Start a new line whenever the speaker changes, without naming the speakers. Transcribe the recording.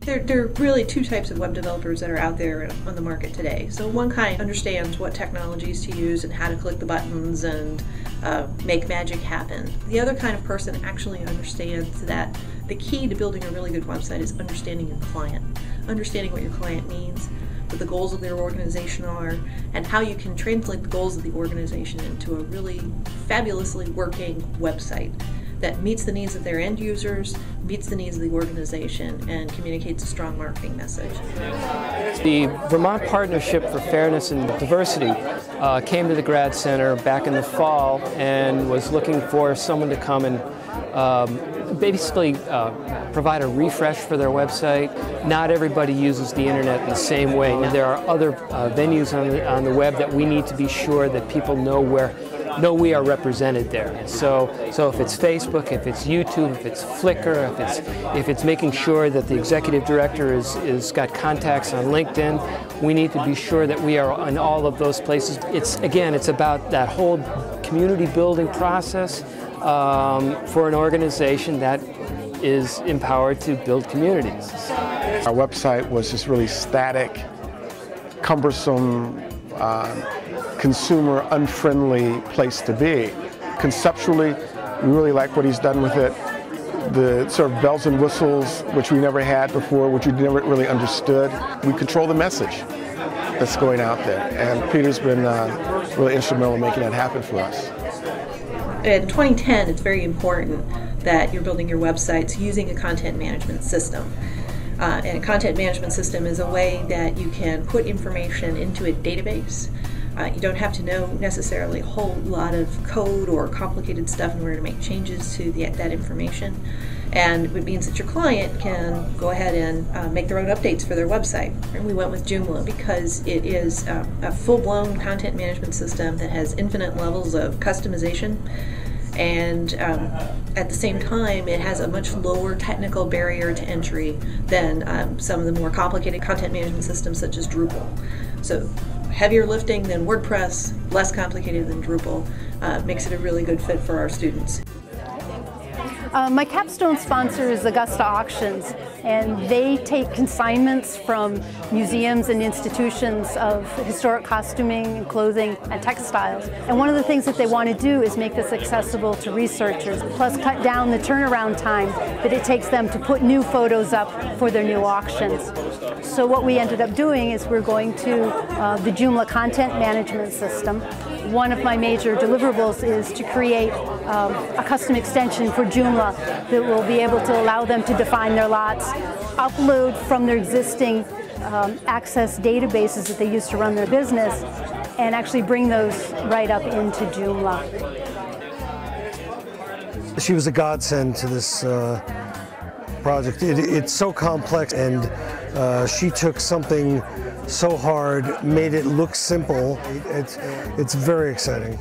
There, there, are really two types of web developers that are out there on the market today. So one kind understands what technologies to use and how to click the buttons and uh, make magic happen. The other kind of person actually understands that the key to building a really good website is understanding your client, understanding what your client needs, what the goals of their organization are, and how you can translate the goals of the organization into a really fabulously working website that meets the needs of their end users, meets the needs of the organization, and communicates a strong marketing message.
The Vermont Partnership for Fairness and Diversity uh, came to the Grad Center back in the fall and was looking for someone to come and um, basically uh, provide a refresh for their website. Not everybody uses the internet in the same way. There are other uh, venues on the, on the web that we need to be sure that people know where know we are represented there. So, so if it's Facebook, if it's YouTube, if it's Flickr, if it's if it's making sure that the executive director is is got contacts on LinkedIn, we need to be sure that we are in all of those places. It's again, it's about that whole community building process um, for an organization that is empowered to build communities.
Our website was just really static, cumbersome, uh, consumer unfriendly place to be. Conceptually, we really like what he's done with it. The sort of bells and whistles, which we never had before, which we never really understood. We control the message that's going out there. And Peter's been uh, really instrumental in making that happen for us.
In 2010, it's very important that you're building your websites using a content management system. Uh, and a content management system is a way that you can put information into a database uh, you don't have to know necessarily a whole lot of code or complicated stuff in order to make changes to the, that information. And it means that your client can go ahead and uh, make their own updates for their website. And we went with Joomla because it is uh, a full blown content management system that has infinite levels of customization. And um, at the same time, it has a much lower technical barrier to entry than um, some of the more complicated content management systems such as Drupal. So heavier lifting than WordPress, less complicated than Drupal, uh, makes it a really good fit for our students.
Uh, my capstone sponsor is Augusta Auctions, and they take consignments from museums and institutions of historic costuming and clothing and textiles. And one of the things that they want to do is make this accessible to researchers, plus cut down the turnaround time that it takes them to put new photos up for their new auctions. So what we ended up doing is we're going to uh, the Joomla content management system. One of my major deliverables is to create um, a custom extension for Joomla that will be able to allow them to define their lots, upload from their existing um, access databases that they use to run their business, and actually bring those right up into Joomla.
She was a godsend to this uh, project. It, it's so complex, and uh, she took something so hard, made it look simple. It's, it's very exciting.